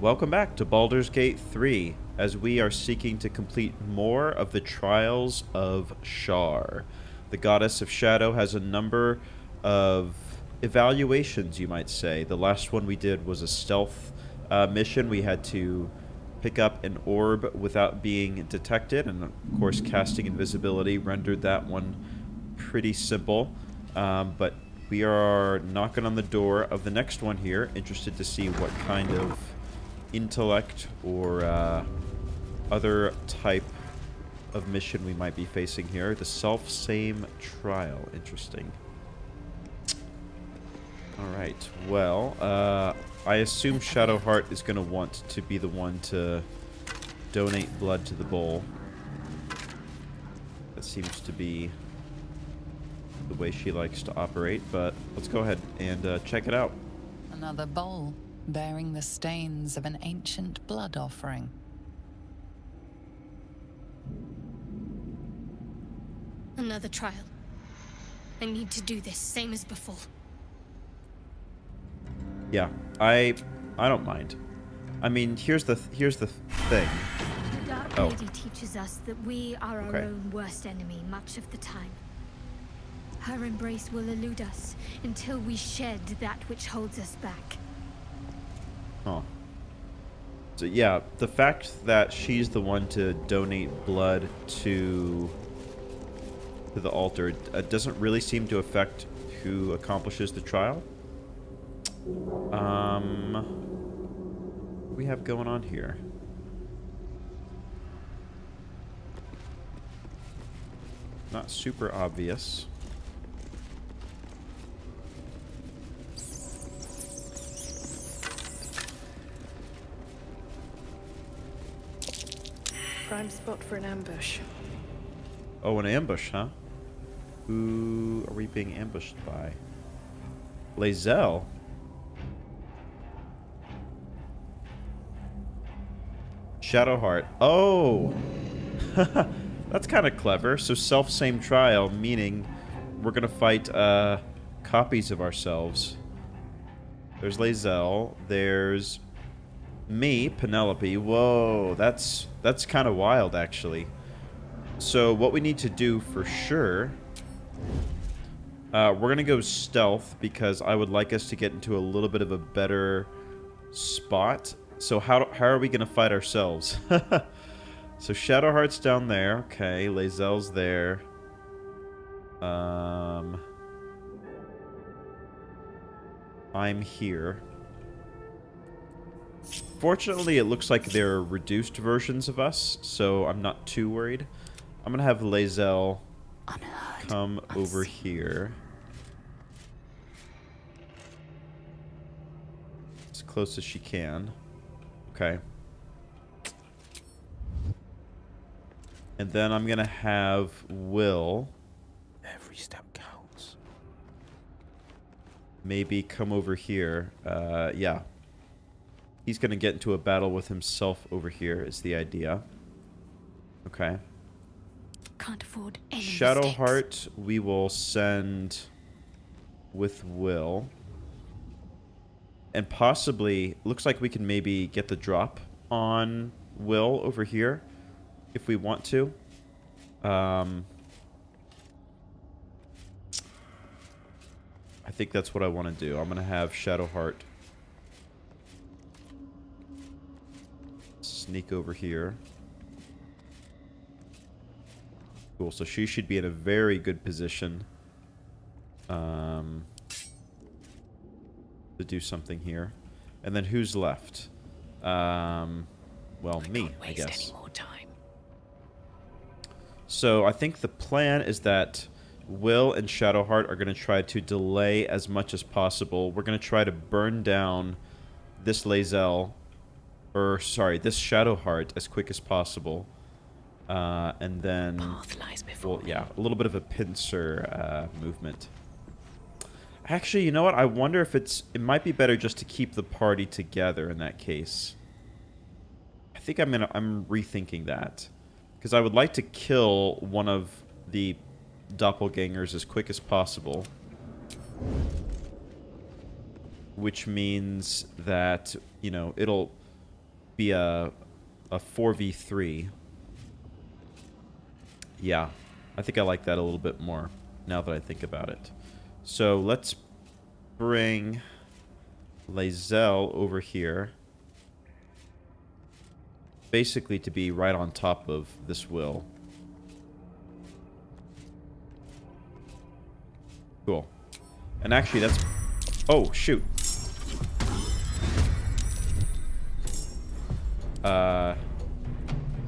Welcome back to Baldur's Gate 3, as we are seeking to complete more of the Trials of Shar. The Goddess of Shadow has a number of evaluations, you might say. The last one we did was a stealth uh, mission. We had to pick up an orb without being detected, and of course casting invisibility rendered that one pretty simple. Um, but we are knocking on the door of the next one here, interested to see what kind of intellect or uh, other type of mission we might be facing here. The self-same trial. Interesting. Alright, well, uh, I assume Shadowheart is going to want to be the one to donate blood to the bowl. That seems to be the way she likes to operate, but let's go ahead and uh, check it out. Another bowl bearing the stains of an ancient blood offering. Another trial. I need to do this, same as before. Yeah, I I don't mind. I mean, here's the th here's the thing. The Dark Oh. Lady teaches us that we are our Okay. own worst enemy much of the time. Her embrace will elude us until we shed that which holds us back. Huh. So yeah, the fact that she's the one to donate blood to to the altar uh, doesn't really seem to affect who accomplishes the trial. Um, we have going on here? Not super obvious. Prime spot for an ambush. Oh, an ambush, huh? Who are we being ambushed by? Lae'zel? Shadowheart. Oh! That's kind of clever. So self-same trial, meaning we're going to fight uh, copies of ourselves. There's Lae'zel. There's me, Penelope. Whoa, that's that's kind of wild, actually. So what we need to do for sure, uh, we're gonna go stealth because I would like us to get into a little bit of a better spot. So how how are we gonna fight ourselves? so Shadowheart's down there. Okay, Lae'zel's there. Um, I'm here. Fortunately, it looks like they're reduced versions of us, so I'm not too worried. I'm gonna have Unheard. come over here. As close as she can. Okay. And then I'm gonna have Wyll Every step counts. maybe come over here. Uh, yeah. He's gonna get into a battle with himself over here, is the idea. Okay. Can't afford any. Shadowheart, we will send with Wyll. And possibly, looks like we can maybe get the drop on Wyll over here if we want to. Um, I think that's what I want to do. I'm going to have Shadowheart sneak over here. Cool, so she should be in a very good position um, to do something here. And then who's left? Um, well, me, I guess. more time. So I think the plan is that Wyll and Shadowheart are going to try to delay as much as possible. We're going to try to burn down this Lae'zel, or sorry, this Shadowheart as quick as possible. Uh, and then, Path lies before well, yeah, a little bit of a pincer uh, movement. Actually, you know what? I wonder if it's it might be better just to keep the party together in that case. I think I'm gonna I'm rethinking that because I would like to kill one of the doppelgangers as quick as possible, which means that you know it'll be a a 4v3. Yeah, I think I like that a little bit more now that I think about it. So let's bring Lae'zel over here. Basically to be right on top of this Wyll. Cool. And actually that's... Oh, shoot. Uh,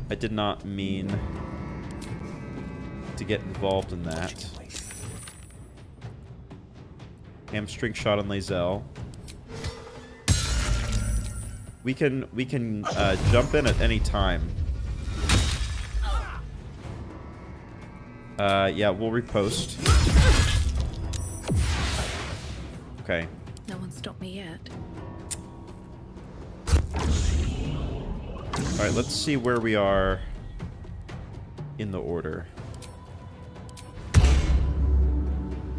I did not mean to get involved in that. Hamstring shot on Lae'zel. We can we can uh, jump in at any time. Uh, yeah, we'll repost. Okay. Alright, let's see where we are in the order.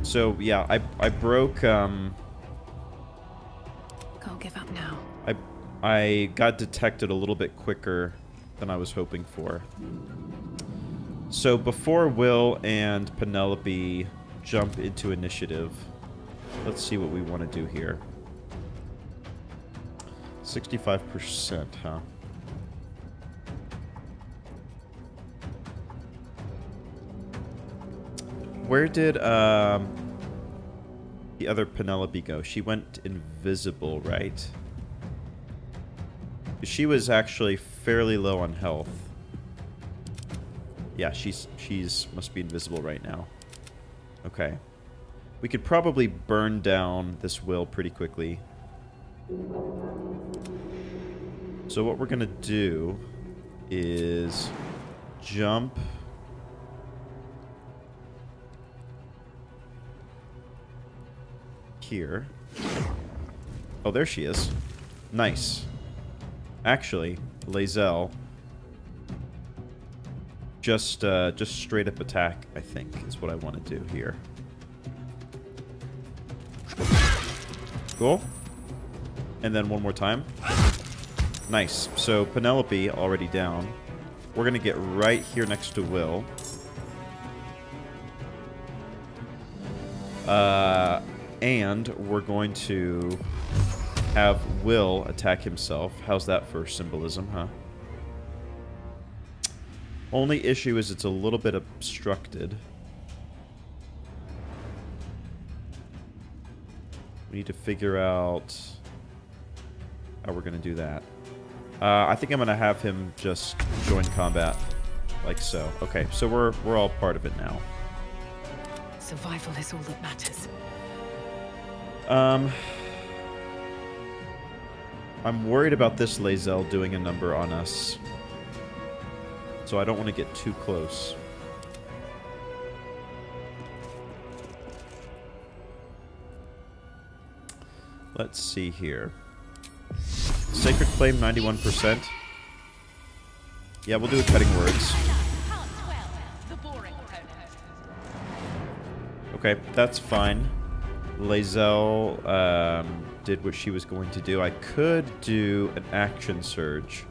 So, yeah, I, I broke, um... Can't give up now. I, I got detected a little bit quicker than I was hoping for. So, before Wyll and Penelope jump into initiative, let's see what we want to do here. 65%, huh? Where did um, the other Penelope go? She went invisible, right? She was actually fairly low on health. Yeah, she's she's must be invisible right now. Okay. We could probably burn down this Wyll pretty quickly. So what we're going to do is jump here. Oh, there she is. Nice. Actually, Lae'zel just uh, just straight up attack, I think, is what I want to do here. Cool. And then one more time. Nice. So Penelope already down. We're going to get right here next to Wyll. Uh, and we're going to have Wyll attack himself. How's that for symbolism, huh? Only issue is it's a little bit obstructed. We need to figure out how we're going to do that. Uh, I think I'm going to have him just join combat like so. Okay, so we're, we're all part of it now. Survival is all that matters. Um, I'm worried about this Lae'zel doing a number on us. So I don't want to get too close. Let's see here. Sacred Flame, 91%. Yeah, we'll do a cutting words. Okay, that's fine. Lae'zel um, did what she was going to do. I could do an action surge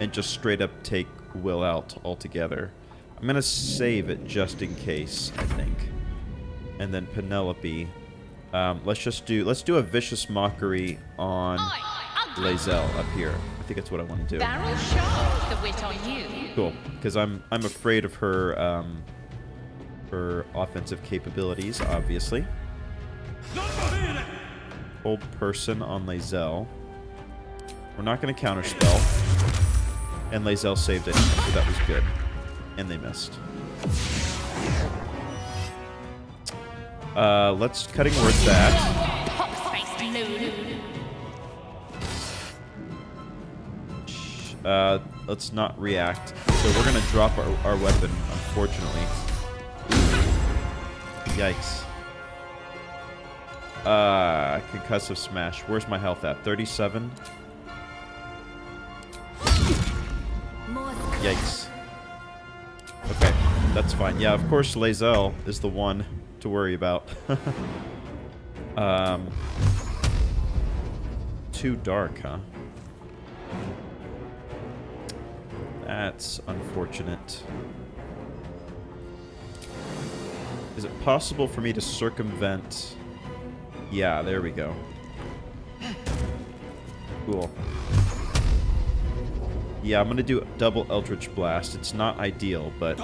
and just straight up take Wyll out altogether. I'm going to save it just in case, I think. And then Penelope. Um, let's just do, let's do a Vicious Mockery on Lae'zel up here. I think that's what I want to do. Barrel sharp, the wit on you. Cool, because I'm I'm afraid of her um, her offensive capabilities, obviously. Hold person on Lae'zel. We're not going to counterspell. And Lae'zel saved it, so that was good. And they missed. Uh, let's cutting word that. Uh, let's not react. So we're gonna drop our, our weapon, unfortunately. Yikes. Uh, concussive smash. Where's my health at? 37? Yikes. Okay, that's fine. Yeah, of course Lae'zel is the one to worry about. um, too dark, huh? That's unfortunate. Is it possible for me to circumvent... Yeah, there we go. Cool. Yeah, I'm to do double Eldritch Blast. It's not ideal, but...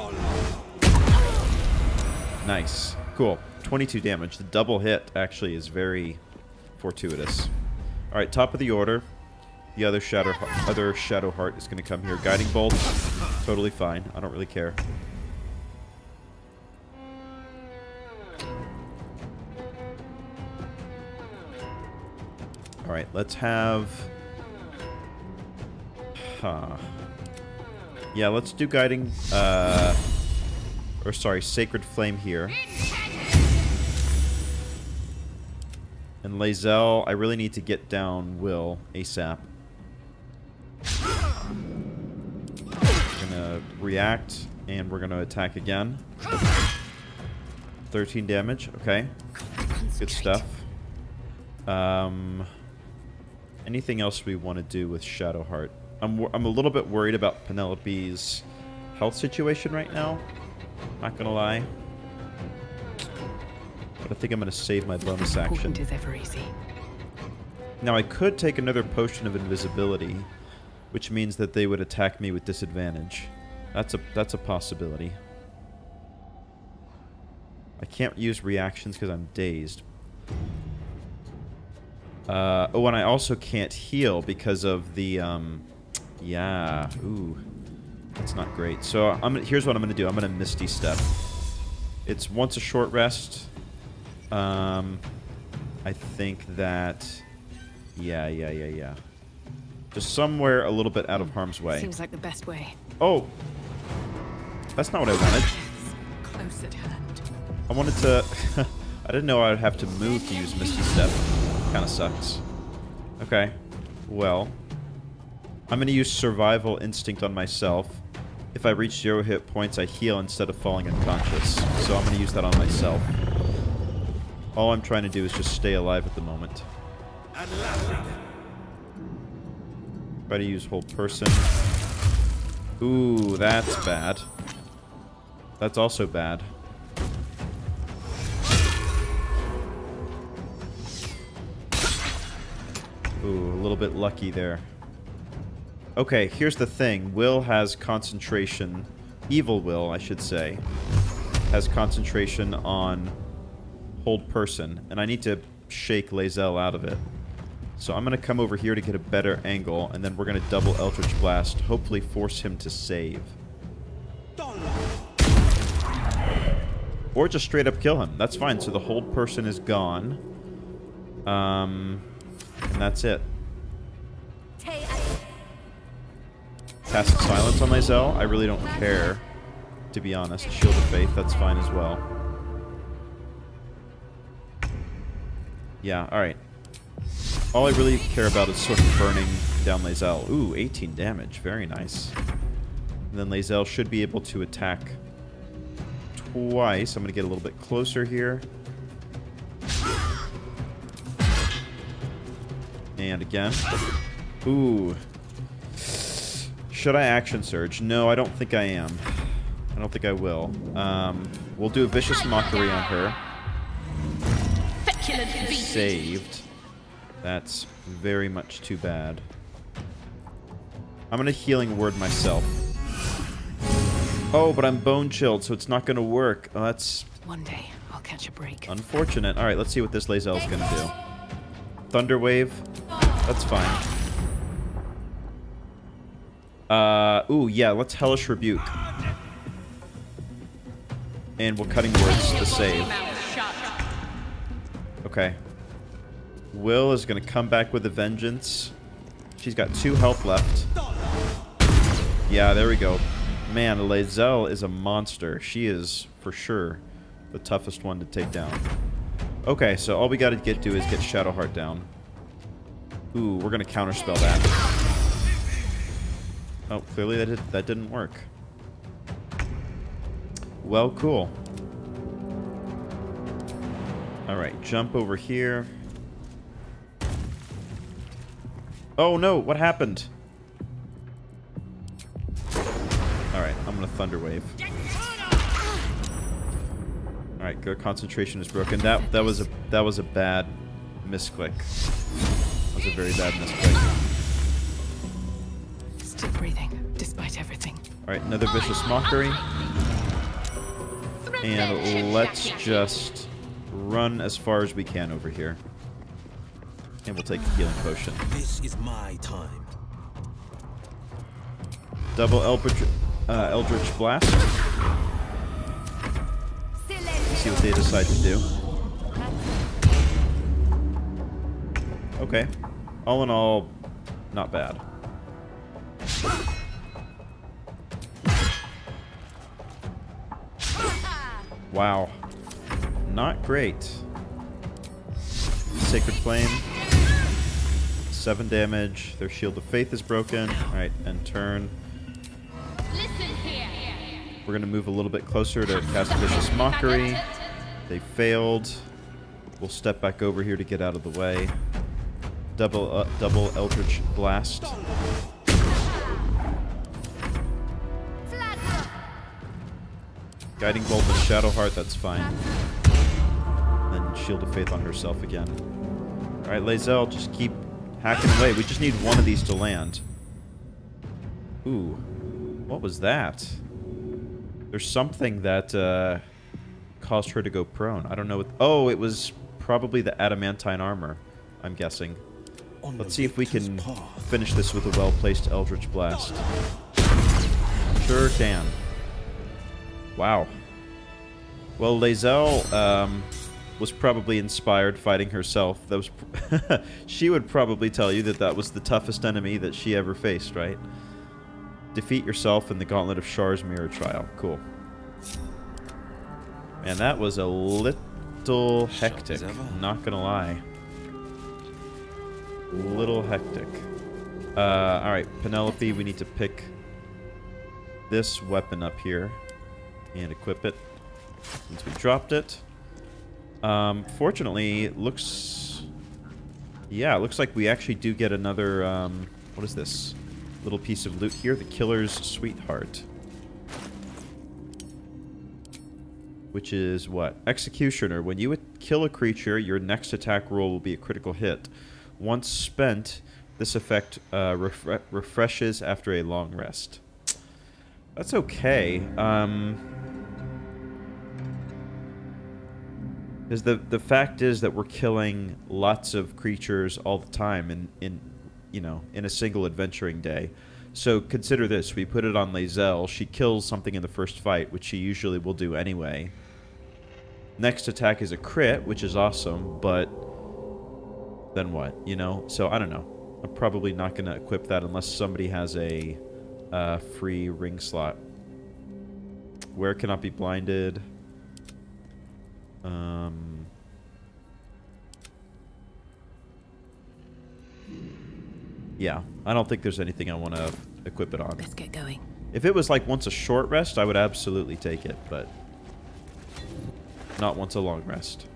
Nice. Cool. 22 damage. The double hit actually is very fortuitous. Alright, top of the order. The other Shadow, other Shadowheart is to come here. Guiding Bolt, totally fine. I don't really care. Alright, let's have... Huh. Yeah, let's do Guiding... Uh, or sorry, Sacred Flame here. And Lae'zel, I really need to get down Wyll ASAP. We're gonna react, and we're gonna attack again. 13 damage, okay. Good stuff. Um, anything else we want to do with Shadowheart? I'm, I'm a little bit worried about Penelope's health situation right now. Not gonna lie. But I think I'm gonna save my bonus action. Is ever easy. Now I could take another potion of invisibility, which means that they would attack me with disadvantage. That's a that's a possibility. I can't use reactions because I'm dazed. Uh, oh, and I also can't heal because of the, um, yeah, ooh, that's not great. So I'm here's what I'm gonna do. I'm gonna Misty Step. It's once a short rest. Um, I think that, yeah, yeah, yeah, yeah. Just somewhere a little bit out of harm's way. Seems like the best way. Oh, that's not what I wanted. Close at hand. I wanted to... I didn't know I would have to move to use Misty Step. Kind of sucks. Okay. Well. I'm going to use Survival Instinct on myself. If I reach zero hit points, I heal instead of falling unconscious. So I'm going to use that on myself. All I'm trying to do is just stay alive at the moment. Try to use hold person. Ooh, that's bad. That's also bad. Ooh, a little bit lucky there. Okay, here's the thing. Wyll has concentration. Evil Wyll, I should say. Has concentration on hold person. And I need to shake Lae'zel out of it. So I'm going to come over here to get a better angle. And then we're going to double Eldritch Blast. Hopefully force him to save. Or just straight up kill him. That's fine. So the hold person is gone. Um... And that's it. Cast Silence on Lae'zel. I really don't care, to be honest. Shield of Faith, that's fine as well. Yeah, alright. All I really care about is sort of burning down Lae'zel. Ooh, 18 damage. Very nice. And then Lae'zel should be able to attack twice. I'm going to get a little bit closer here. And again. Ooh. Should I action surge? No, I don't think I am. I don't think I will. Um, we'll do a vicious mockery on her. Saved. That's very much too bad. I'm gonna healing word myself. Oh, but I'm bone chilled, so it's not gonna work. Oh, that's One day, I'll catch a break. unfortunate. All right, let's see what this Lae'zel is gonna do. Thunder wave. That's fine. Uh, ooh, yeah, let's Hellish Rebuke. And we're cutting words to save. Okay. Wyll is going to come back with a vengeance. She's got two health left. Yeah, there we go. Man, Lae'zel is a monster. She is, for sure, the toughest one to take down. Okay, so all we got to get do is get Shadowheart down. Ooh, we're to counterspell that. Oh, clearly that, did, that didn't work. Well, cool. Alright, jump over here. Oh no, what happened? Alright, I'm gonna thunder wave. All right, good concentration is broken. That that was a that was a bad misclick. That was a very bad misclick. Still breathing, despite everything. All right, another vicious mockery, and let's just run as far as we can over here, and we'll take a healing potion. This is my time. Double Eldritch, uh, Eldritch Blast. See what they decide to do. Okay. All in all, not bad. Wow. Not great. Sacred Flame. Seven damage. Their Shield of Faith is broken. Alright, and turn. We're going to move a little bit closer to cast Vicious Mockery. They failed. We'll step back over here to get out of the way. Double, uh, double Eldritch Blast. Guiding Bolt and Shadowheart, that's fine. Then Shield of Faith on herself again. Alright, Lae'zel, just keep hacking away. We just need one of these to land. Ooh. What was that? There's something that uh, caused her to go prone. I don't know what... Oh, it was probably the adamantine armor, I'm guessing. Let's see if we can finish this with a well-placed Eldritch Blast. Sure can. Wow. Well, Lae'zel um, was probably inspired fighting herself. That was, she would probably tell you that that was the toughest enemy that she ever faced, right? Defeat yourself in the Gauntlet of Shar's Mirror Trial. Cool. Man, that was a little hectic. Not gonna lie. Little hectic. Uh, alright, Penelope, we need to pick this weapon up here and equip it since we dropped it. Um, fortunately, it looks... Yeah, it looks like we actually do get another... Um, what is this? Little piece of loot here. The Killer's Sweetheart. Which is what? Executioner. When you kill a creature, your next attack roll will be a critical hit. Once spent, this effect uh, refre refreshes after a long rest. That's okay. Um, because the the fact is that we're killing lots of creatures all the time in in you know in a single adventuring day. So consider this: we put it on Lae'zel. She kills something in the first fight, which she usually will do anyway. Next attack is a crit, which is awesome, but then what? You know? So I don't know. I'm probably not going to equip that unless somebody has a uh, free ring slot. Where cannot be blinded? Um, yeah, I don't think there's anything I want to equip it on. Let's get going. If it was like once a short rest, I would absolutely take it, but not once a long rest.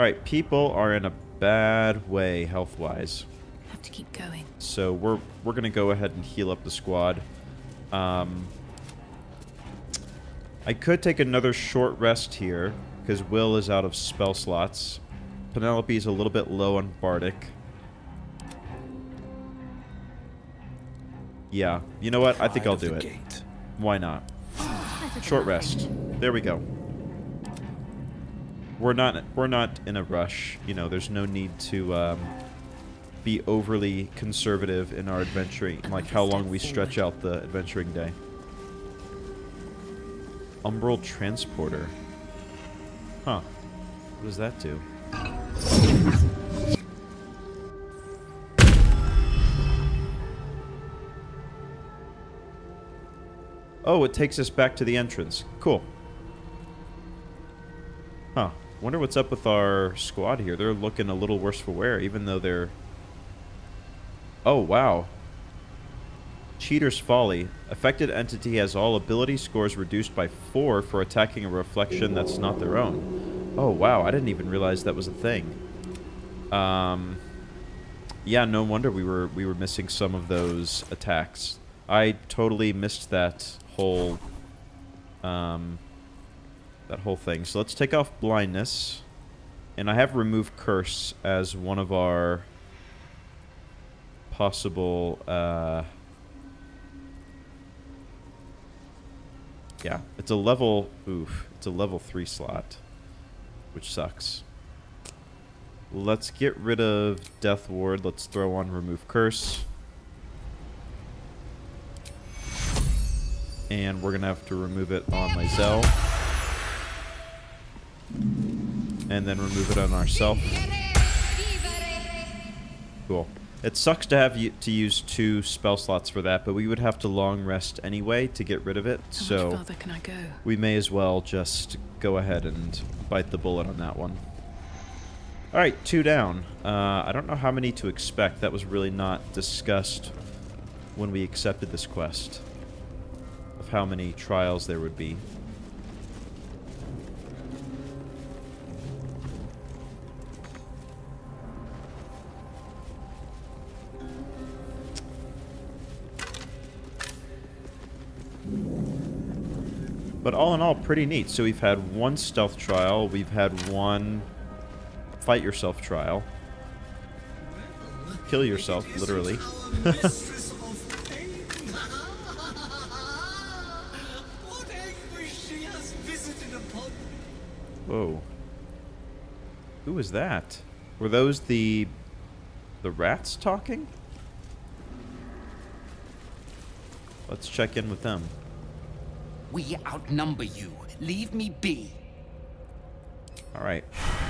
Alright, people are in a bad way health-wise. Have to keep going. So we're we're gonna go ahead and heal up the squad. Um, I could take another short rest here because Wyll is out of spell slots. Penelope is a little bit low on Bardic. Yeah, you know what? I think I'll do it. Gate. Why not? Short rest. There we go. We're not we're not in a rush. You know, there's no need to um, be overly conservative in our adventuring, like how long we stretch out the adventuring day. Umbral Transporter. Huh. What does that do? Oh, it takes us back to the entrance. Cool. Wonder what's up with our squad here. They're looking a little worse for wear, even though they're... Oh, wow. Cheater's Folly. Affected entity has all ability scores reduced by 4 for attacking a reflection that's not their own. Oh, wow. I didn't even realize that was a thing. Um... Yeah, no wonder we were we were missing some of those attacks. I totally missed that whole um, that whole thing. So let's take off blindness. And I have remove curse as one of our possible uh, Yeah, it's a level oof, it's a level 3 slot, which sucks. Let's get rid of Death Ward. Let's throw on Remove Curse. And we're going to have to remove it on Lae'zel. And then remove it on ourselves. Cool. It sucks to have you to use two spell slots for that, but we would have to long rest anyway to get rid of it. How so much can I go? we may as well just go ahead and bite the bullet on that one. Alright, two down. Uh, I don't know how many to expect. That was really not discussed when we accepted this quest. Of how many trials there would be. But all in all, pretty neat. So we've had one stealth trial, we've had one fight yourself trial. Kill yourself, literally. Whoa. Who was that? Were those the the rats talking? Let's check in with them. We outnumber you. Leave me be. All right.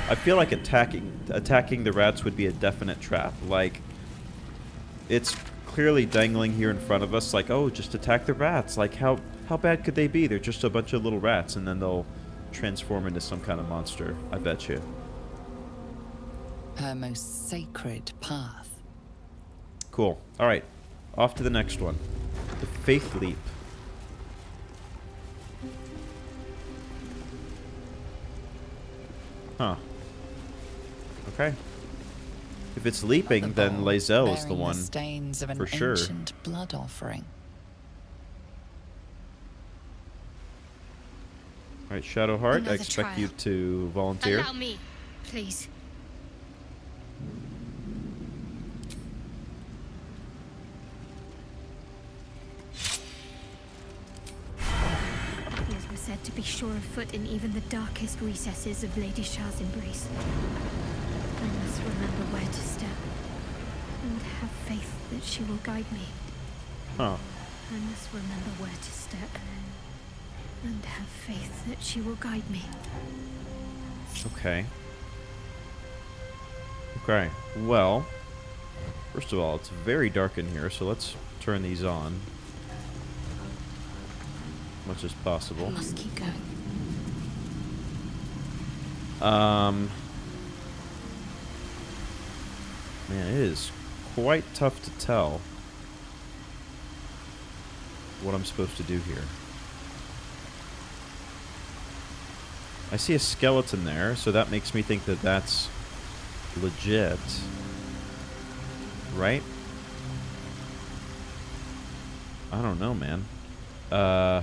I feel like attacking attacking the rats would be a definite trap. Like it's clearly dangling here in front of us like, "Oh, just attack the rats." Like how how bad could they be? They're just a bunch of little rats and then they'll transform into some kind of monster. I bet you. Her most sacred path. Cool. All right. Off to the next one. The Faith Leap. Huh. Okay. If it's leaping, The then bowl Lae'zel is the bearing one. stains of an for sure. ancient blood offering. All right, Shadowheart, I Another expect you to volunteer. Allow me, please. To be sure of foot in even the darkest recesses of Lady Shar's embrace. I must remember where to step, and have faith that she will guide me. Huh. I must remember where to step, and have faith that she will guide me. Okay. Okay. Well, first of all, it's very dark in here, so let's turn these on. As much as possible. Must keep going. Um, man, it is quite tough to tell what I'm supposed to do here. I see a skeleton there, so that makes me think that that's legit. Right? I don't know, man. Uh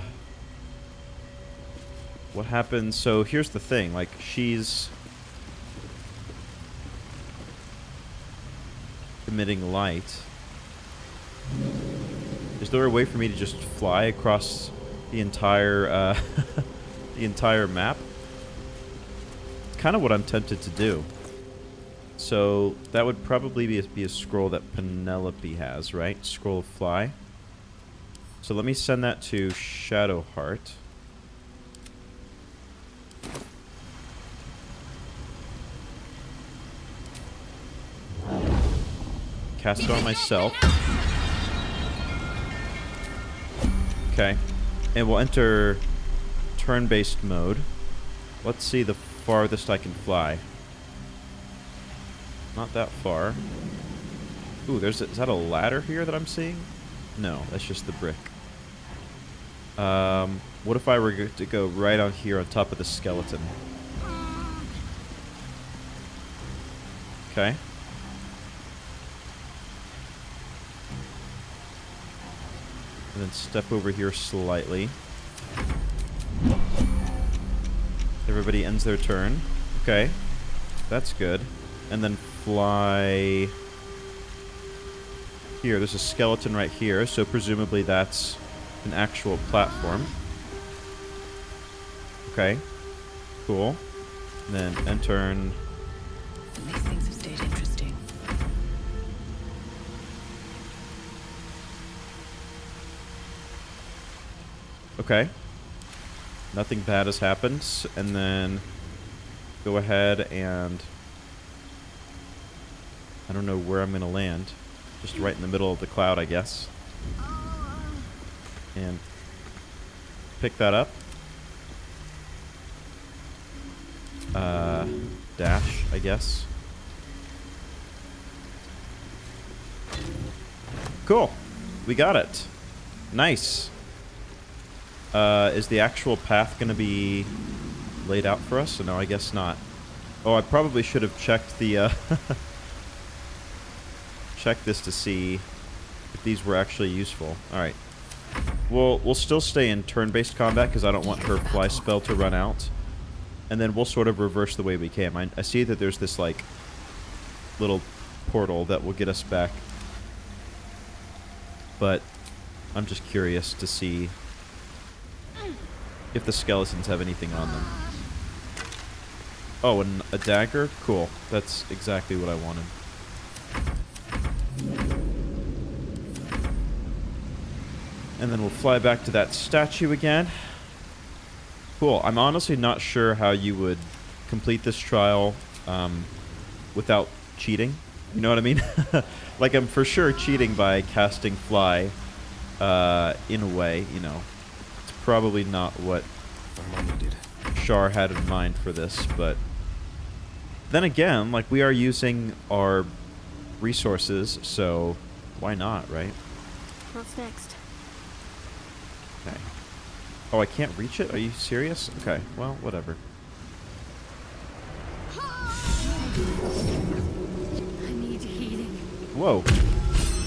what happens so here's the thing like she's emitting light. Is there a way for me to just fly across the entire uh, the entire map? It's kind of what I'm tempted to do. So that would probably be a, be a scroll that Penelope has right? Scroll of fly. So let me send that to Shadowheart Cast it on myself. Okay. And we'll enter turn-based mode. Let's see the farthest I can fly. Not that far. Ooh, there's a, is that a ladder here that I'm seeing? No, that's just the brick. Um, what if I were to go right on here on top of the skeleton? Okay. And then step over here slightly. Everybody ends their turn. Okay. That's good. And then fly... Here, there's a skeleton right here, so presumably that's an actual platform. Okay. Cool. And then end turn. Okay. Nothing bad has happened. And then go ahead and... I don't know where I'm going to land. Just right in the middle of the cloud, I guess. And pick that up. Uh, dash, I guess. Cool. We got it. Nice. Uh, is the actual path going to be laid out for us? No, I guess not. Oh, I probably should have checked the, uh, checked this to see if these were actually useful. Alright. We'll, we'll still stay in turn-based combat because I don't want her fly spell to run out. And then we'll sort of reverse the way we came. I, I see that there's this, like, little portal that will get us back. But I'm just curious to see if the skeletons have anything on them. Oh, and a dagger? Cool. That's exactly what I wanted. And then we'll fly back to that statue again. Cool. I'm honestly not sure how you would complete this trial um, without cheating. You know what I mean? like, I'm for sure cheating by casting fly uh, in a way, you know. Probably not what Shar had in mind for this, but then again, like, we are using our resources, so why not, right? What's next? Okay. Oh, I can't reach it? Are you serious? Okay, well, whatever. I need healing. Whoa.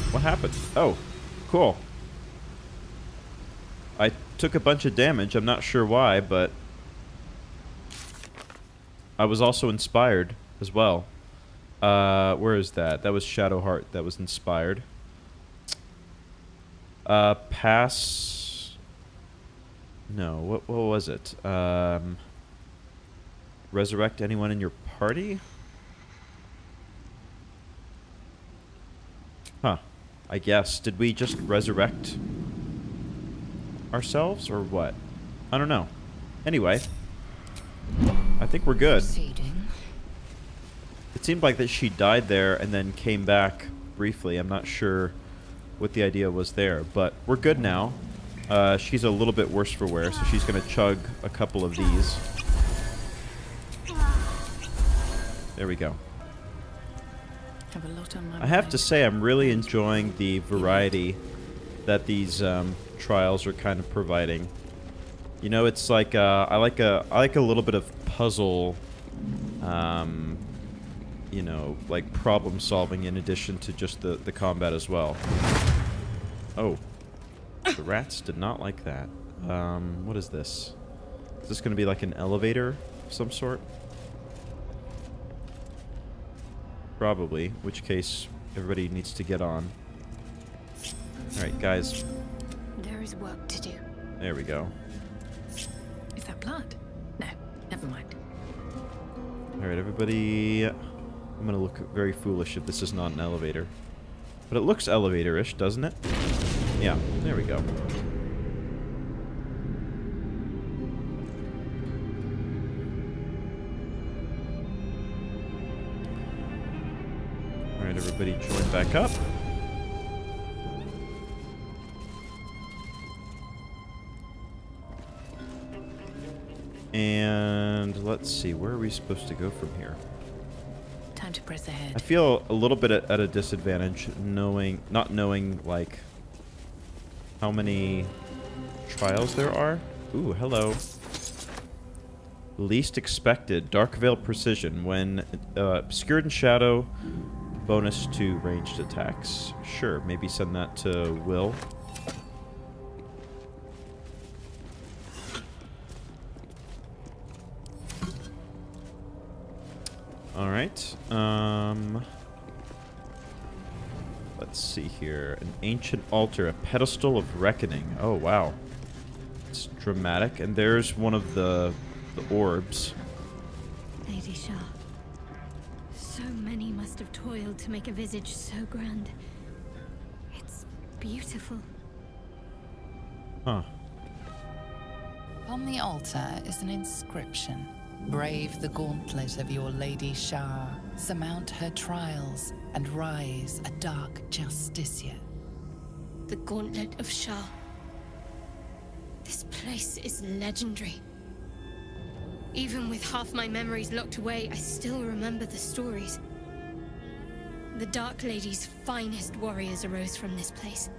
What happened? Oh, cool. Took a bunch of damage. I'm not sure why, but I was also inspired as well. Uh, where is that? That was Shadowheart that was inspired. Uh, pass... No, what, what was it? Um, resurrect anyone in your party? Huh. I guess. Did we just resurrect ourselves or what? I don't know. Anyway. I think we're good. It seemed like that she died there and then came back briefly. I'm not sure what the idea was there, but we're good now. Uh, she's a little bit worse for wear, so she's going to chug a couple of these. There we go. Have a lot on my I have to say, I'm really enjoying the variety that these um, trials are kind of providing. You know, it's like uh, I like a I like a little bit of puzzle, um, you know, like problem solving in addition to just the the combat as well. Oh, the rats did not like that. Um, what is this? Is this going to be like an elevator of some sort? Probably, which case everybody needs to get on. Alright, guys. There is work to do. There we go. Is that blood? No, never mind. Alright, everybody... I'm gonna look very foolish if this is not an elevator. But it looks elevator-ish, doesn't it? Yeah, there we go. Alright, everybody join back up. And let's see, where are we supposed to go from here? Time to press ahead. I feel a little bit at, at a disadvantage knowing, not knowing, like, how many trials there are. Ooh, hello. Least expected, Dark Veil Precision. When uh, obscured in shadow, bonus to ranged attacks. Sure, maybe send that to Wyll. All right. Um. Let's see here. An ancient altar, a pedestal of reckoning. Oh wow. It's dramatic, and there's one of the the orbs. Lady Shar. So many must have toiled to make a visage so grand. It's beautiful. Huh. On the altar is an inscription. Brave the gauntlet of your Lady Shar, surmount her trials, and rise a dark justiciar. The Gauntlet of Shar. This place is legendary. Even with half my memories locked away, I still remember the stories. The Dark Lady's finest warriors arose from this place.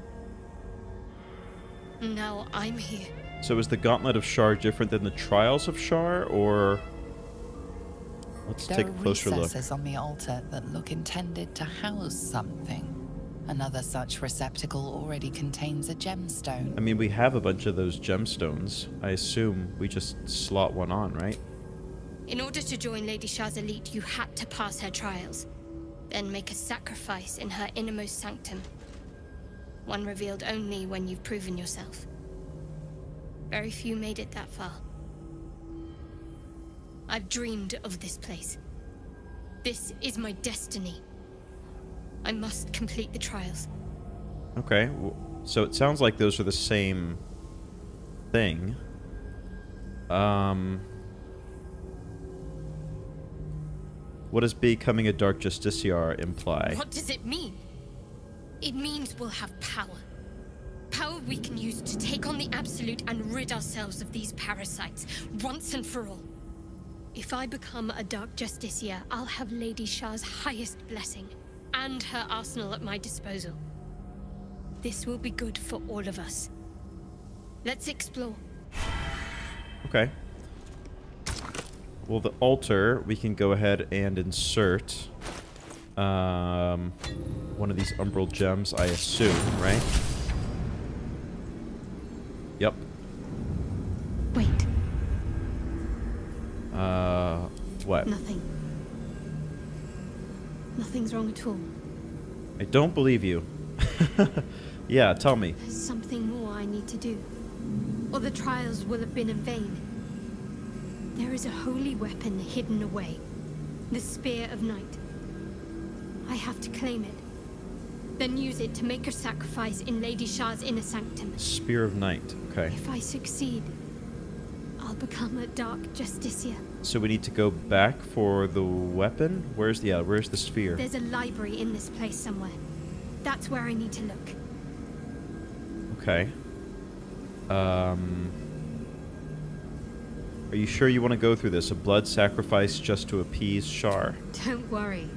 Now I'm here. So is the Gauntlet of Shar different than the Trials of Shar, or let's There take are a closer look. recesses on the altar that look intended to house something. Another such receptacle already contains a gemstone. I mean, we have a bunch of those gemstones. I assume we just slot one on, right? In order to join Lady Shar's elite, you had to pass her trials, then make a sacrifice in her innermost sanctum. One revealed only when you've proven yourself. Very few made it that far. I've dreamed of this place. This is my destiny. I must complete the trials. Okay, so it sounds like those are the same thing. Um, what does becoming a Dark Justiciar imply? What does it mean? It means we'll have power. Power we can use to take on the Absolute and rid ourselves of these parasites, once and for all. If I become a Dark Justiciar, I'll have Lady Shar's highest blessing, and her arsenal at my disposal. This will be good for all of us. Let's explore. Okay. Well, the altar, we can go ahead and insert um, one of these umbral gems, I assume, right? Yep. What? nothing. Nothing's wrong at all. I don't believe you. yeah, tell me. There's something more I need to do. Or the trials will have been in vain. There is a holy weapon hidden away. The Spear of Night. I have to claim it. Then use it to make a sacrifice in Lady Shar's inner sanctum. Spear of Night. Okay. If I succeed, I'll become a Dark Justiciar. So we need to go back for the weapon? Where's the, uh, where's the sphere? There's a library in this place somewhere. That's where I need to look. Okay. Um... Are you sure you want to go through this? A blood sacrifice just to appease Shar? Don't worry.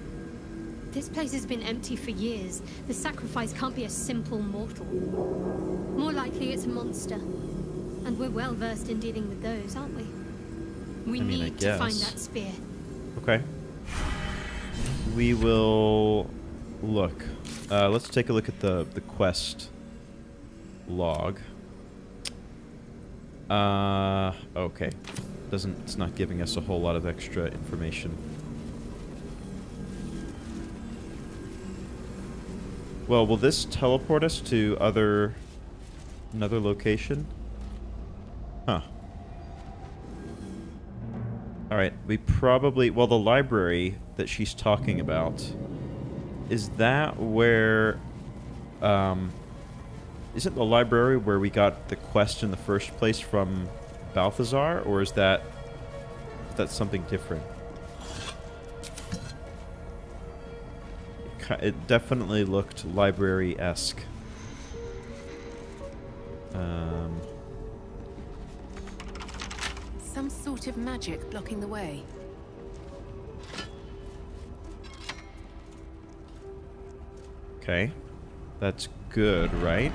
This place has been empty for years. The sacrifice can't be a simple mortal. More likely it's a monster. And we're well versed in dealing with those, aren't we? We I mean, I need to find that spear. Okay. We will look. Uh, let's take a look at the, the quest log. Uh, okay. Doesn't, it's not giving us a whole lot of extra information. Well, will this teleport us to other, another location? Huh. Alright, we probably... Well, the library that she's talking about... Is that where... Um... Isn't the library where we got the quest in the first place from Balthazar? Or is that. Is that something different? It It definitely looked library-esque. Um... Of magic blocking the way. Okay. That's good, right?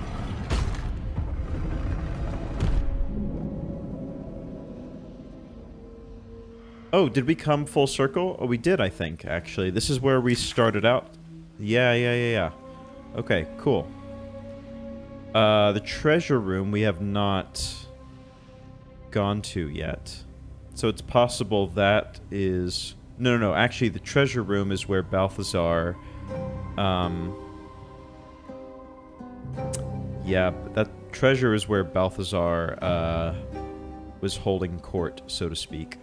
Oh, did we come full circle? Oh, we did, I think, actually. This is where we started out. Yeah, yeah, yeah, yeah. Okay, cool. Uh, the treasure room we have not gone to yet. So it's possible that is No, no, no. Actually, the treasure room is where Balthazar. Um. Yeah, that treasure is where Balthazar uh, was holding court, so to speak.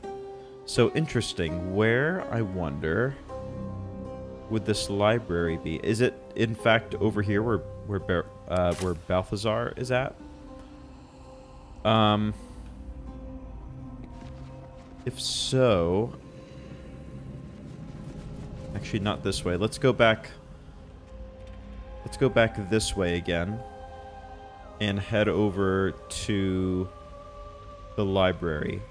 So interesting. Where, I wonder, would this library be? Is it, in fact, over here where where uh, where Balthazar is at? Um. If so, actually not this way. Let's go back. Let's go back this way again, and head over to the library.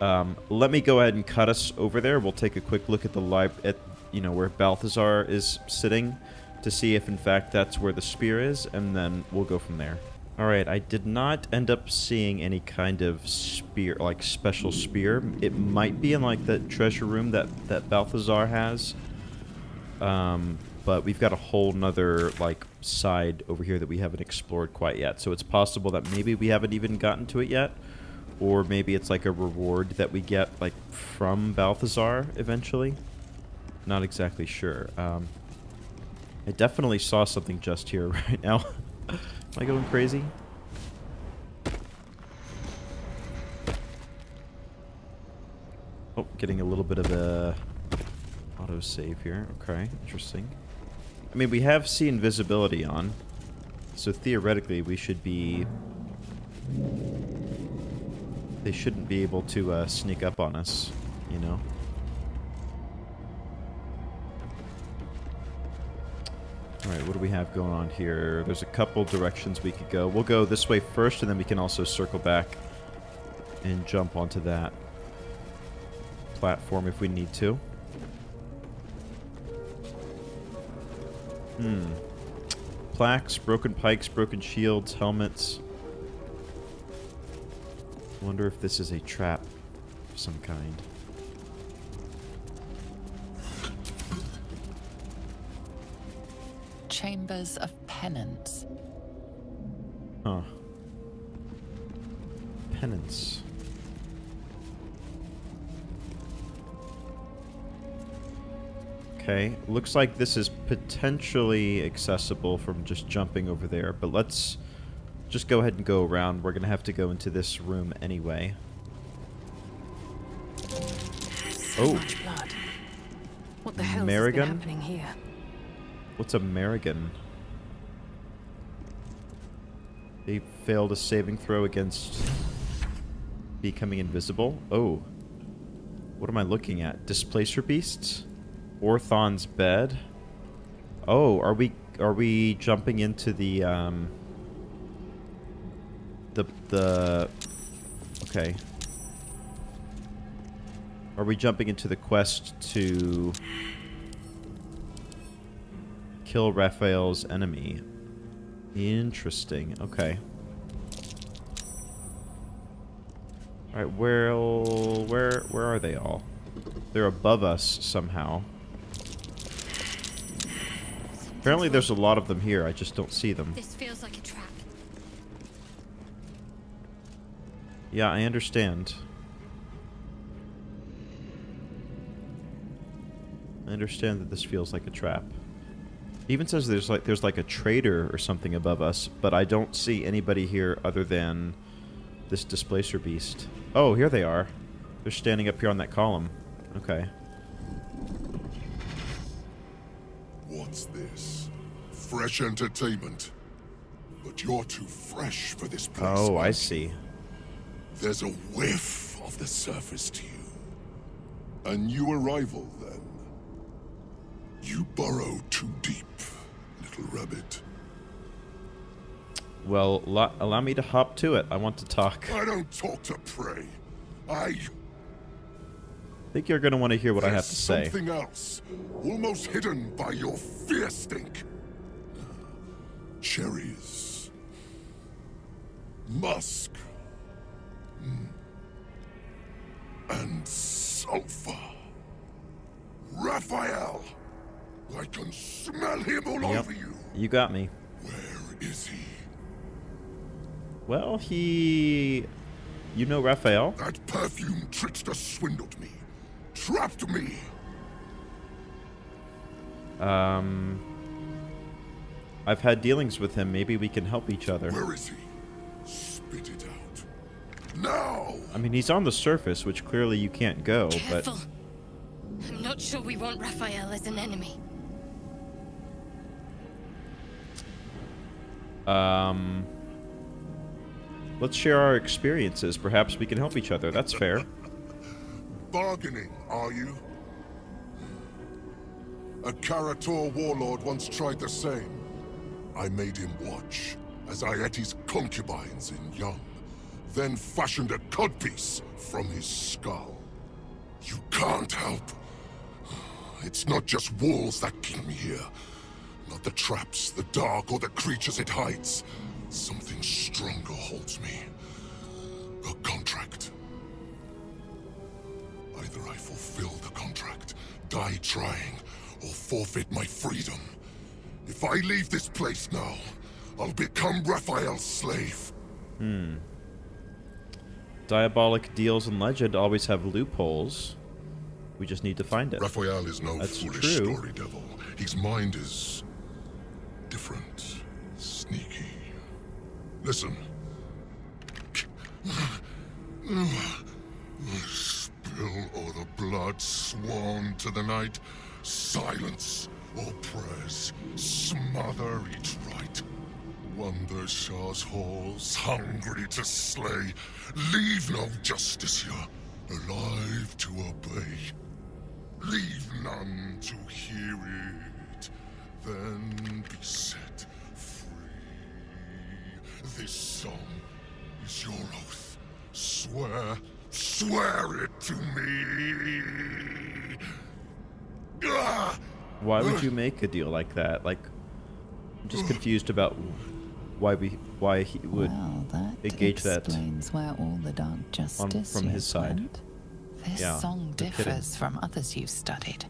Um, let me go ahead and cut us over there. We'll take a quick look at the lib at you know where Balthazar is sitting to see if in fact that's where the spear is, and then we'll go from there. Alright, I did not end up seeing any kind of spear, like special spear. It might be in like the treasure room that, that Balthazar has. Um, but we've got a whole nother like side over here that we haven't explored quite yet. So it's possible that maybe we haven't even gotten to it yet. Or maybe it's like a reward that we get like from Balthazar eventually. Not exactly sure. Um, I definitely saw something just here right now. Am I going crazy? Oh, getting a little bit of a auto save here. Okay, interesting. I mean, we have see invisibility on, so theoretically we should be. They shouldn't be able to uh, sneak up on us, you know. Alright, what do we have going on here? There's a couple directions we could go. We'll go this way first, and then we can also circle back and jump onto that platform if we need to. Hmm. Plaques, broken pikes, broken shields, helmets. Wonder if this is a trap of some kind. Chambers of Penance. Huh. Penance. Okay, looks like this is potentially accessible from just jumping over there, but let's just go ahead and go around. We're going to have to go into this room anyway. So Oh. much blood. What the hell has Merregon? happening here? What's a Merregon? They failed a saving throw against becoming invisible. Oh. What am I looking at? Displacer beasts? Orthon's bed? Oh, are we are we jumping into the um the the okay. Are we jumping into the quest to kill Raphael's enemy. Interesting. Okay. Alright, where where where are they all? They're above us somehow. Apparently there's a lot of them here, I just don't see them. This feels like a trap. Yeah, I understand. I understand that this feels like a trap. Even says there's like there's like a trader or something above us, but I don't see anybody here other than this displacer beast. Oh, here they are. They're standing up here on that column. Okay. What's this? Fresh entertainment. But you're too fresh for this place. Oh, I see. There's a whiff of the surface to you. A new arrival. You burrow too deep, little rabbit. Well, lo- allow me to hop to it. I want to talk. I don't talk to prey. I. think you're going to want to hear what I have to say. Something else, almost hidden by your fear stink. Cherries. Musk. Mm. And sulfur. Raphael! I can smell him all Yep. over you. You got me. Where is he? Well, he... You know Raphael? That perfume trickster swindled me. Trapped me. Um, I've had dealings with him. Maybe we can help each other. Where is he? Spit it out. Now! I mean, he's on the surface, which clearly you can't go, Careful. I'm not sure we want Raphael as an enemy. Um, let's share our experiences. Perhaps we can help each other. That's fair. Bargaining, are you? A Kara-Tur warlord once tried the same. I made him watch as his concubines in young, then fashioned a codpiece from his skull. You can't help. It's not just walls that keep me here. The traps, the dark, or the creatures it hides. Something stronger holds me. A contract. Either I fulfill the contract, die trying, or forfeit my freedom. If I leave this place now, I'll become Raphael's slave. Hmm. Diabolic deals in Legend always have loopholes. We just need to find it. Raphael is no That's foolish true. story devil. His mind is different, sneaky. Listen. Spill all the blood sworn to the night. Silence all prayers. Smother each right. Wander Shar's halls, hungry to slay. Leave no justice here, alive to obey. Leave none to hear it, then be set free. This song is your oath. Swear, swear it to me. Why would you make a deal like that? Like, I'm just confused about why we why he would well, that engage that. explains where all the dark justice from his years side. went. This Yeah, song differs from others you've studied.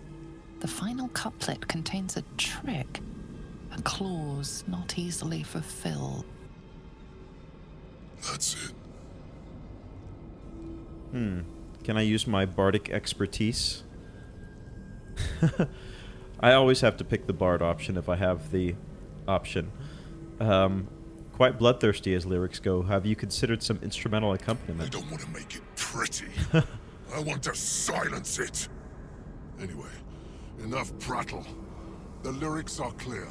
The final couplet contains a trick, a clause not easily fulfilled. That's it. Hmm. Can I use my bardic expertise? I always have to pick the bard option if I have the option. Um, quite bloodthirsty as lyrics go. Have you considered some instrumental accompaniment? I don't want to make it pretty. I want to silence it. Anyway, enough prattle. The lyrics are clear.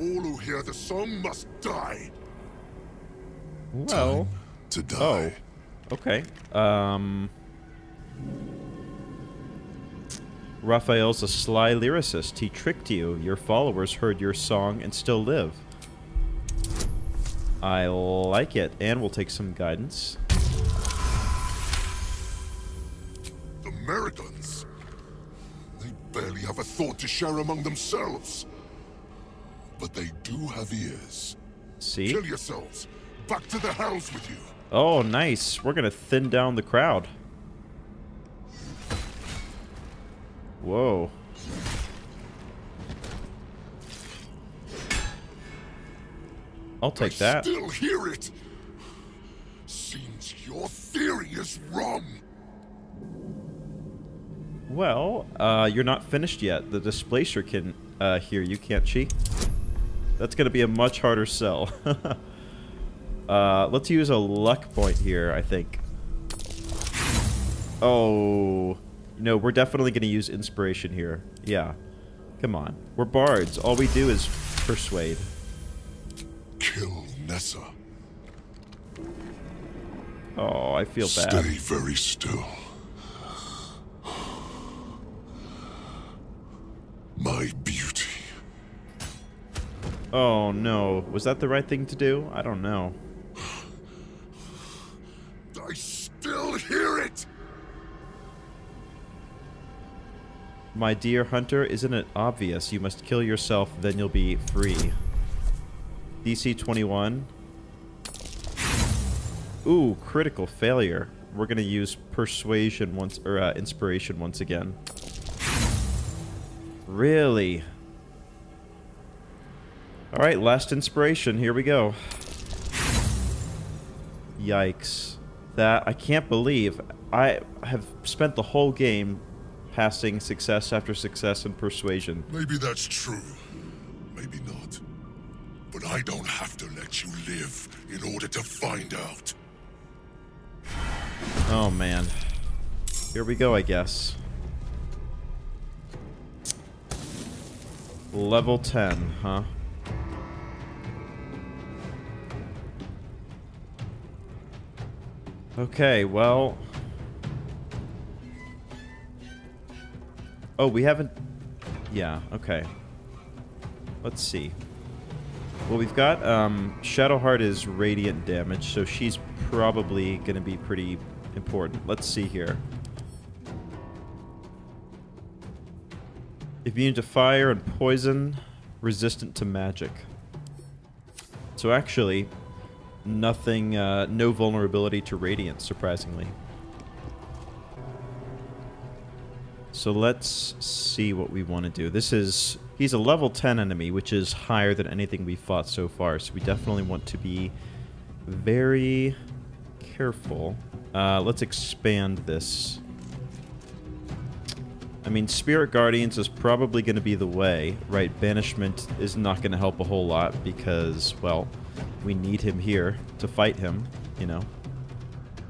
All who hear the song must die. Well, To die. oh, okay. Um, Raphael's a sly lyricist. He tricked you. Your followers heard your song and still live. I like it, and we'll take some guidance. The Merregons. Barely have a thought to share among themselves. But they do have ears. See? Kill yourselves. Back to the hells with you. Oh, nice. We're gonna thin down the crowd. Whoa. I'll take I that. still hear it. Seems your theory is wrong. Well, uh, you're not finished yet. The displacer can uh, hear you, can't she? That's gonna be a much harder sell. uh, let's use a luck point here, I think. Oh, no, we're definitely gonna use inspiration here. Yeah, come on. We're bards. All we do is persuade. Kill Nessa. Oh, I feel bad. Stay very still. My beauty. Oh no, was that the right thing to do? I don't know. I still hear it. My dear hunter, isn't it obvious? You must kill yourself, then you'll be free. DC 21. Ooh, critical failure. We're gonna use persuasion once, or uh, inspiration once again. Really? Alright, last inspiration. Here we go. Yikes. That, I can't believe. I have spent the whole game passing success after success in persuasion. Maybe that's true. Maybe not. But I don't have to let you live in order to find out. Oh man. Here we go, I guess. Level 10, huh? Okay, well... Oh, we haven't... Yeah, okay. Let's see. Well, we've got um, Shadowheart is radiant damage, so she's probably going to be pretty important. Let's see here. Immune to fire and poison, resistant to magic. So actually, nothing, uh, no vulnerability to radiant, surprisingly. So let's see what we want to do. This is... He's a level 10 enemy, which is higher than anything we've fought so far, so we definitely want to be very careful. Uh, let's expand this. I mean, Spirit Guardians is probably going to be the way, right? Banishment is not going to help a whole lot because, well, we need him here to fight him, you know.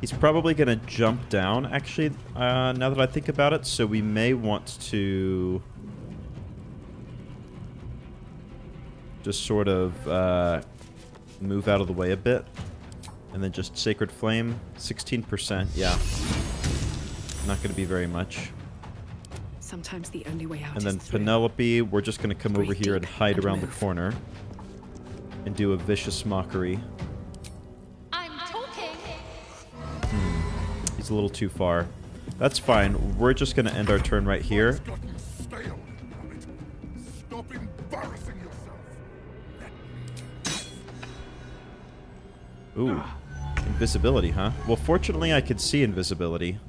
He's probably going to jump down, actually, uh, now that I think about it, so we may want to... Just sort of uh, move out of the way a bit. And then just Sacred Flame, 16%, yeah. Not going to be very much. Sometimes the only way out And then. Penelope, we're just going to come Breathe over here and hide and around the corner. And do a vicious mockery. I'm talking. He's a little too far. That's fine. We're just going to end our turn right here. What's got you stale, damn it? Stop embarrassing yourself. Ooh. Invisibility, huh? Well, fortunately, I could see invisibility.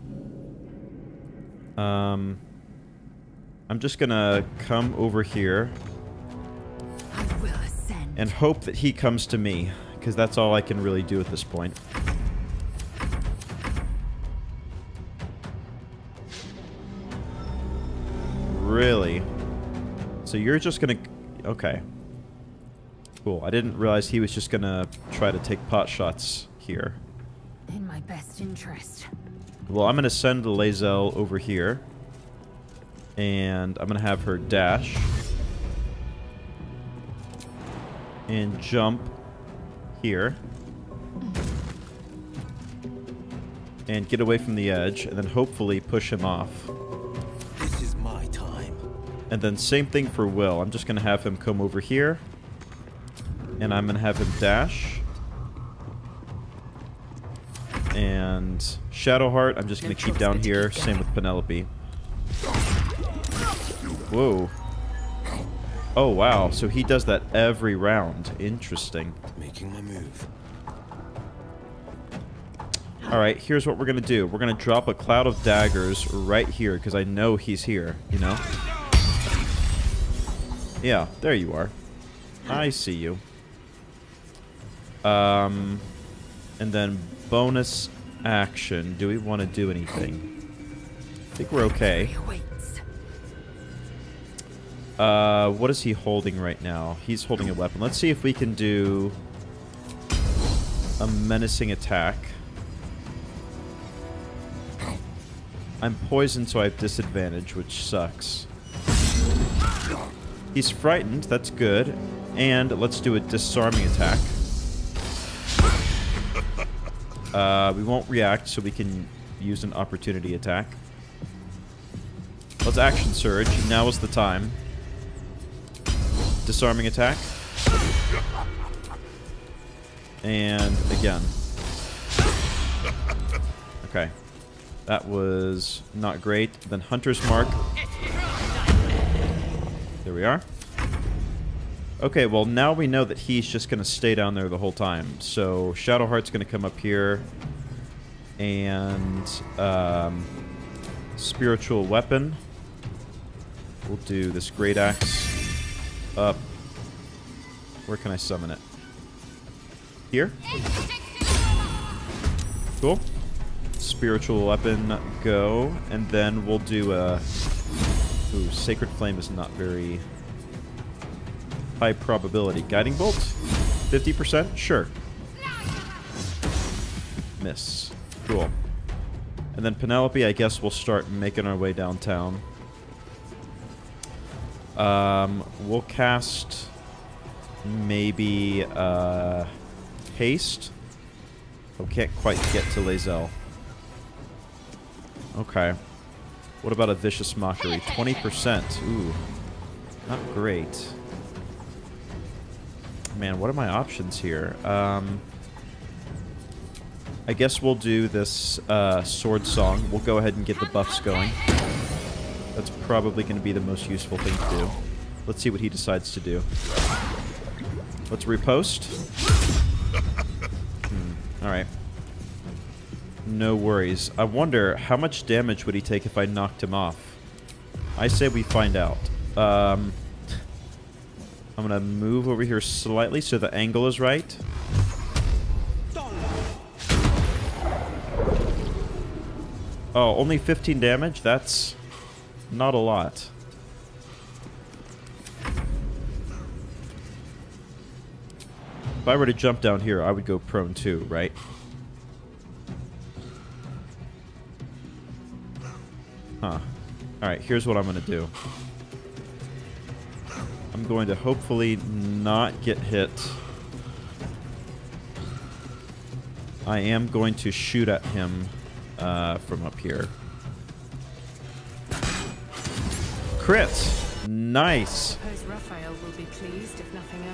Um... I'm just gonna come over here I will ascend. and hope that he comes to me, because that's all I can really do at this point. Really? So you're just gonna... Okay. Cool. I didn't realize he was just gonna try to take pot shots here. In my best interest. Well, I'm gonna send Lae'zel over here. And I'm gonna have her dash. And jump here. And get away from the edge, and then hopefully push him off. This is my time. And then same thing for Wyll. I'm just gonna have him come over here. And I'm gonna have him dash. And Shadowheart, I'm just gonna keep down here. Same with Penelope. Whoa. Oh, wow. So he does that every round. Interesting. Making my move. Alright, here's what we're gonna do. We're gonna drop a cloud of daggers right here, because I know he's here, you know? Yeah, there you are. I see you. Um, and then bonus action. Do we want to do anything? I think we're okay. Uh, what is he holding right now? He's holding a weapon. Let's see if we can do a menacing attack. I'm poisoned, so I have disadvantage, which sucks. He's frightened. That's good. And let's do a disarming attack. Uh, we won't react, so we can use an opportunity attack. Let's action surge. Now is the time. Disarming attack. And again. Okay. That was not great. Then Hunter's Mark. There we are. Okay, well now we know that he's just going to stay down there the whole time. So Shadowheart's going to come up here. And um, Spiritual Weapon. We'll do this Great Axe up. Where can I summon it? Here? Cool. Spiritual weapon, go. And then we'll do a Ooh, Sacred Flame is not very high probability. Guiding Bolt? 50%? Sure. Miss. Cool. And then Penelope, I guess we'll start making our way downtown. Um, we'll cast maybe uh, Haste. Oh, can't quite get to Lae'zel. Okay. What about a Vicious Mockery? 20%. Ooh. Not great. Man, what are my options here? Um, I guess we'll do this uh, Sword Song. We'll go ahead and get the buffs going. That's probably going to be the most useful thing to do. Let's see what he decides to do. Let's repost. Hmm. Alright. No worries. I wonder, how much damage would he take if I knocked him off? I say we find out. Um, I'm going to move over here slightly so the angle is right. Oh, only 15 damage? That's not a lot. If I were to jump down here, I would go prone too, right? Huh. Alright, here's what I'm going to do. I'm going to hopefully not get hit. I am going to shoot at him uh, from up here. Nothing Nice.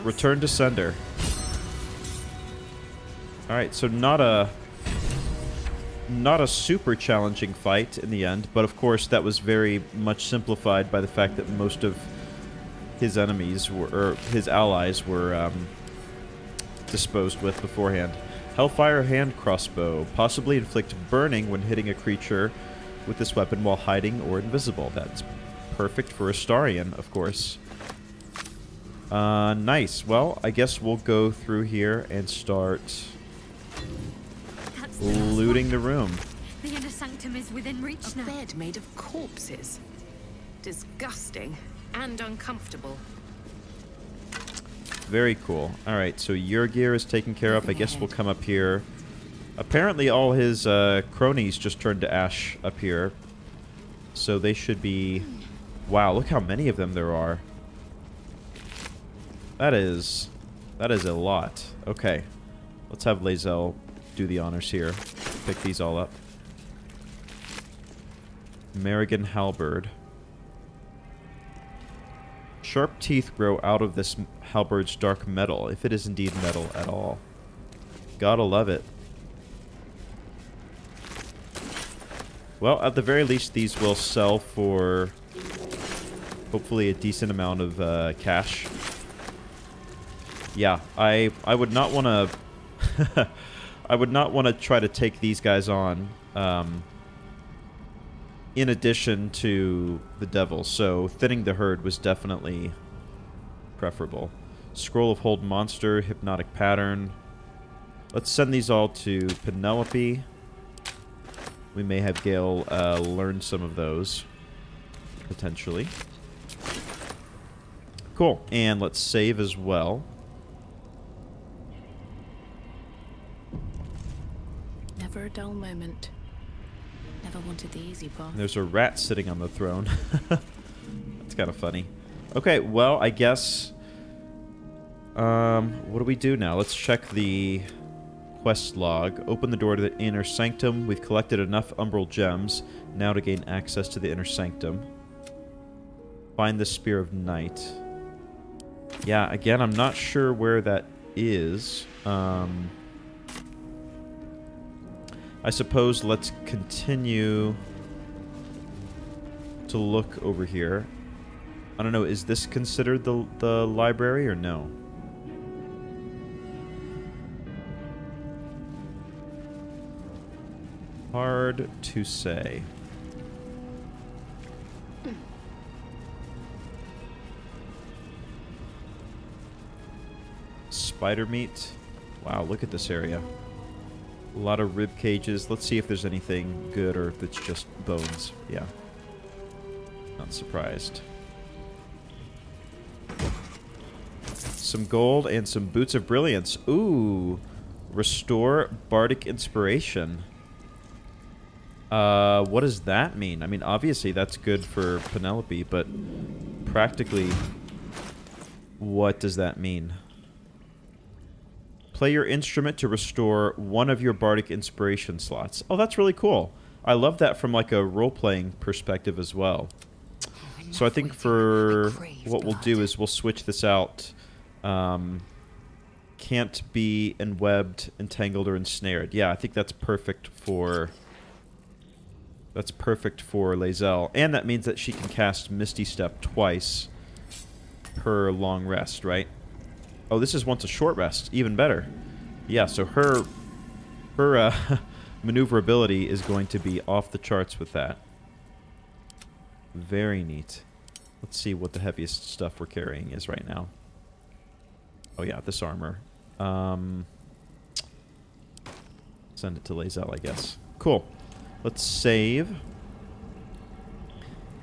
Return to sender. Alright, so not a... Not a super challenging fight in the end, but of course that was very much simplified by the fact that most of his enemies were, or his allies were um, disposed with beforehand. Hellfire hand crossbow. Possibly inflict burning when hitting a creature with this weapon while hiding or invisible. That's perfect for Astarion, of course. Uh, nice. Well, I guess we'll go through here and start the looting the room. The inner sanctum is within reach A now. bed made of corpses. Disgusting and uncomfortable. Very cool. Alright, so your gear is taken care of. I guess we'll come up here. Apparently all his uh, cronies just turned to ash up here. So they should be... Wow, look how many of them there are. That is... That is a lot. Okay. Let's have Lae'zel do the honors here. Pick these all up. Merregon Halberd. Sharp teeth grow out of this halberd's dark metal, if it is indeed metal at all. Gotta love it. Well, at the very least, these will sell for hopefully a decent amount of uh, cash. Yeah, I I would not want to. I would not want to try to take these guys on. Um, in addition to the devil, so thinning the herd was definitely preferable. Scroll of Hold Monster, Hypnotic Pattern. Let's send these all to Penelope. We may have Gale uh, learn some of those, potentially. Cool, and let's save as well. Never a dull moment. Never wanted the easy path. There's a rat sitting on the throne. That's kind of funny. Okay, well, I guess... Um, what do we do now? Let's check the quest log. Open the door to the inner sanctum. We've collected enough umbral gems now to gain access to the inner sanctum. Find the Spear of Night. Yeah, again, I'm not sure where that is. Um... I suppose let's continue to look over here. I don't know, is this considered the, the library or no? Hard to say. Spider meat. Wow, look at this area. A lot of rib cages. Let's see if there's anything good or if it's just bones. Yeah. Not surprised. Some gold and some boots of brilliance. Ooh. Restore bardic inspiration. Uh, what does that mean? I mean, obviously that's good for Penelope, but practically, what does that mean? Play your instrument to restore one of your bardic inspiration slots. Oh, that's really cool. I love that from like a role-playing perspective as well. So I think for what we'll do is we'll switch this out. Um, can't be enwebbed, entangled, or ensnared. Yeah, I think that's perfect for... That's perfect for Lae'zel. And that means that she can cast Misty Step twice per long rest, right? Oh, this is once a short rest. Even better. Yeah, so her... Her, uh... maneuverability is going to be off the charts with that. Very neat. Let's see what the heaviest stuff we're carrying is right now. Oh yeah, this armor. Um, send it to Lae'zel, I guess. Cool. Let's save.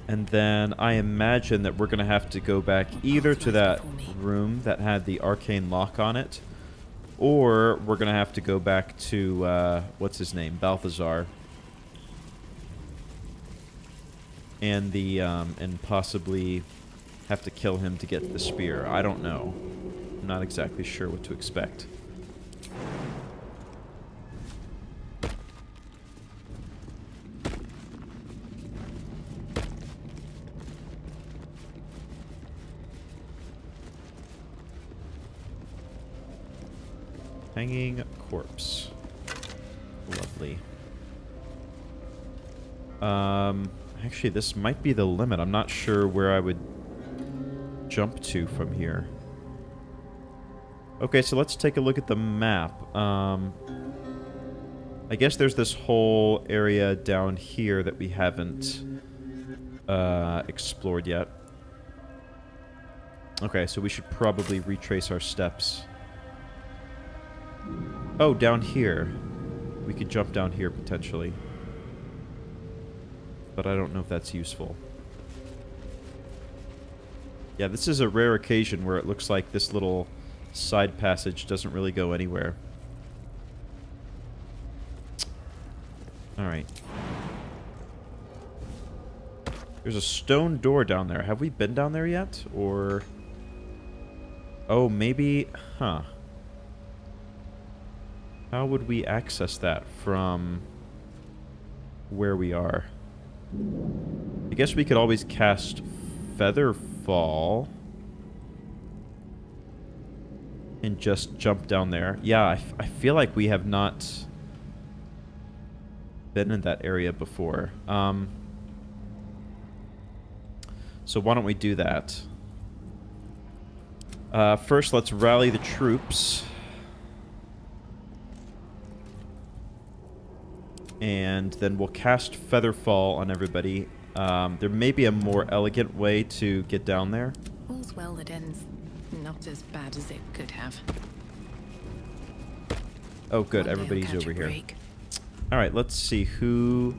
And then I imagine that we're going to have to go back either to that room that had the arcane lock on it, or we're going to have to go back to, uh, what's his name? Balthazar. And the, um, and possibly have to kill him to get the spear. I don't know. I'm not exactly sure what to expect. Hanging corpse. Lovely. Um, actually, this might be the limit. I'm not sure where I would jump to from here. Okay, so let's take a look at the map. Um, I guess there's this whole area down here that we haven't uh, explored yet. Okay, so we should probably retrace our steps. Oh, down here. We could jump down here, potentially. But I don't know if that's useful. Yeah, this is a rare occasion where it looks like this little side passage doesn't really go anywhere. Alright. There's a stone door down there. Have we been down there yet? Or... Oh, maybe... Huh. How would we access that from where we are? I guess we could always cast Featherfall and just jump down there. Yeah, I, I feel like we have not been in that area before. Um, so why don't we do that? Uh, first, let's rally the troops. And then we'll cast Featherfall on everybody. Um, there may be a more elegant way to get down there. All's well that ends not as bad as it could have. Oh, good. One Everybody's over here. All right, let's see who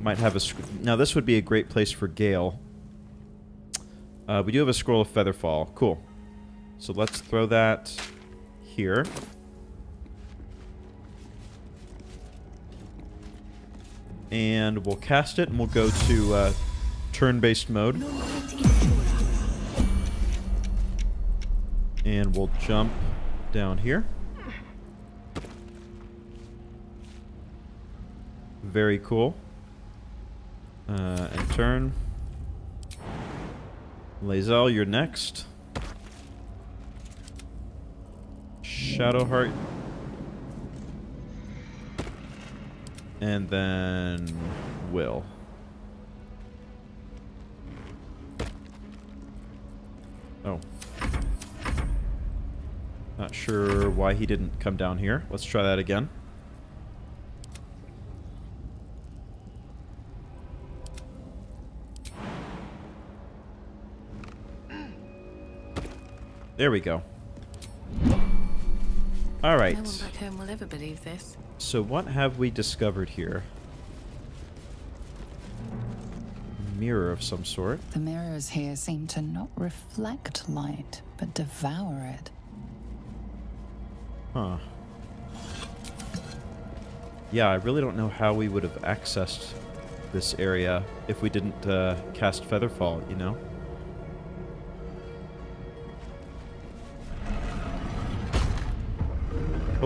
might have a. Now, this would be a great place for Gale. Uh, we do have a scroll of Featherfall. Cool. So let's throw that here. And we'll cast it, and we'll go to uh, turn-based mode. And we'll jump down here. Very cool. Uh, and turn. Lae'zel, you're next. Shadowheart. And then Wyll. Oh. Not sure why he didn't come down here. Let's try that again. There we go. All right. No one back home will ever believe this. So what have we discovered here? mirror of some sort. The mirrors here seem to not reflect light, but devour it. Huh. Yeah, I really don't know how we would have accessed this area if we didn't uh, cast Featherfall, you know?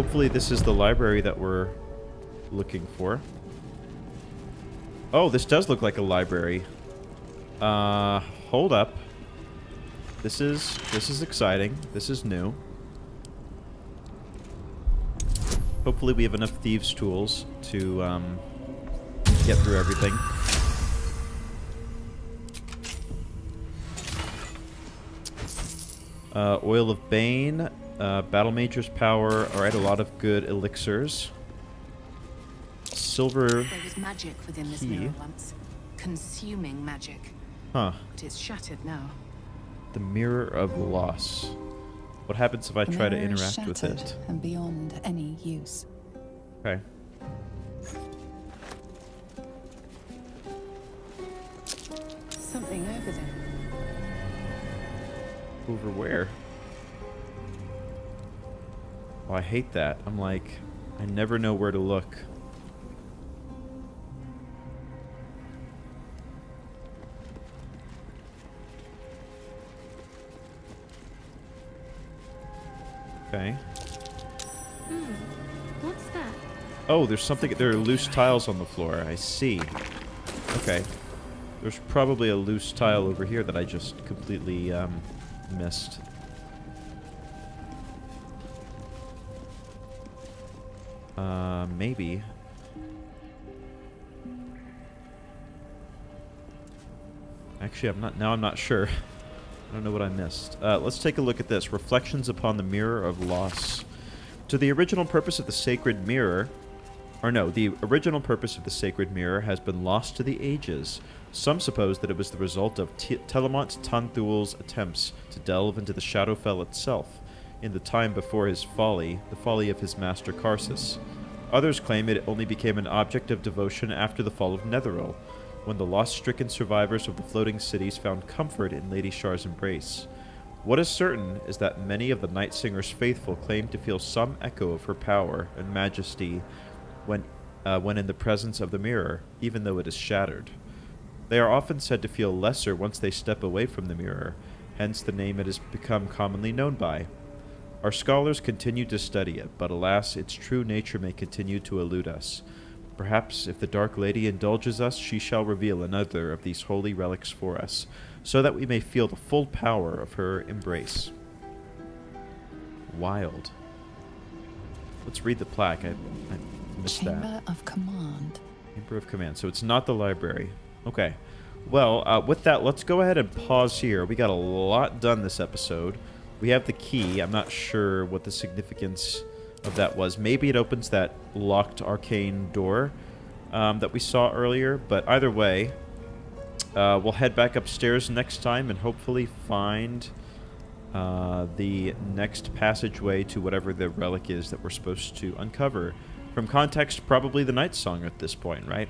Hopefully this is the library that we're looking for. Oh, this does look like a library. Uh, hold up. This is this is exciting. This is new. Hopefully we have enough thieves' tools to um, get through everything. Uh, Oil of Bane, uh, Battle Mage's Power. Alright, a lot of good elixirs. Silver There was magic within this key. mirror once. Consuming magic. Huh. But it's shattered now. The Mirror of Loss. What happens if I The try to interact with it? And beyond any use. Okay. Something over there. Over where? Oh, I hate that. I'm like, I never know where to look. Okay. What's that? Oh, there's something. There are loose tiles on the floor. I see. Okay. There's probably a loose tile over here that I just completely um, missed. Uh, maybe. Actually, I'm not. Now I'm not sure. I don't know what I missed. Uh, let's take a look at this. Reflections upon the Mirror of Loss. To the original purpose of the sacred mirror, or no, the original purpose of the sacred mirror has been lost to the ages. Some suppose that it was the result of T- Telamont Tanthul's attempts to delve into the Shadowfell itself, in the time before his folly, the folly of his master Karsus. Others claim it only became an object of devotion after the fall of Netheril, when the lost-stricken survivors of the floating cities found comfort in Lady Shar's embrace. What is certain is that many of the Night Singer's faithful claim to feel some echo of her power and majesty when, uh, when in the presence of the mirror, even though it is shattered. They are often said to feel lesser once they step away from the mirror, hence the name it has become commonly known by. Our scholars continue to study it, but alas, its true nature may continue to elude us. Perhaps if the Dark Lady indulges us, she shall reveal another of these holy relics for us, so that we may feel the full power of her embrace. Wild. Let's read the plaque. I, I missed that. Chamber of Command. Chamber of Command. So it's not the library. Okay. Well, uh, with that, let's go ahead and pause here. We got a lot done this episode. We have the key. I'm not sure what the significance of that was. Maybe it opens that locked arcane door um, that we saw earlier. But either way, uh, we'll head back upstairs next time and hopefully find uh, the next passageway to whatever the relic is that we're supposed to uncover. From context, probably the Night Song at this point, right?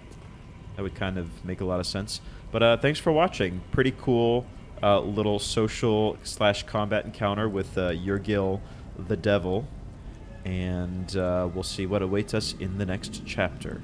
That would kind of make a lot of sense. But uh, thanks for watching. Pretty cool uh, little social slash combat encounter with uh, Yurgir the Devil. And uh, we'll see what awaits us in the next chapter.